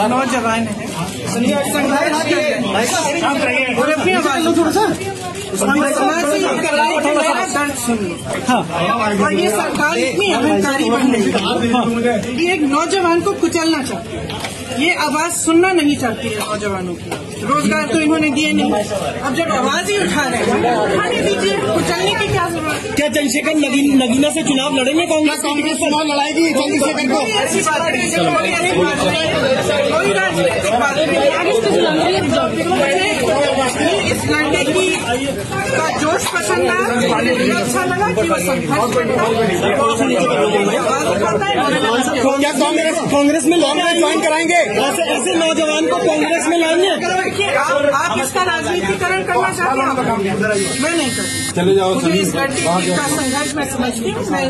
नौजवान है। रहे हैं। और ये सरकार इतनी अहंकारी बन रही है। कि एक नौजवान को कुचलना चाहती है। ये आवाज़ सुनना नहीं चाहती है नौजवानों की। रोज़गार तो इन्होंने दिए नहीं। अब जब आवाज़ ही उठा रहे हैं उठाने दीजिए कुचलने की क्या चंद्रशेखर नगीन, से चुनाव लड़ेंगे कांग्रेस कांग्रेस चुनाव लड़ाएगी चंद्रशेखर को। है है है। इस लड़ने की का जोश पसंद आया अच्छा लगा कि है क्या कांग्रेस कांग्रेस में कांग्रेस ज्वाइन कराएँगे ऐसे ऐसे नौजवान को कांग्रेस में लाएँगे आप आप इसका राजनीतिकरण करना चाहते हैं मैं नहीं करती चले जाओ इस लड़के का संघर्ष मैं समझती हूँ मैं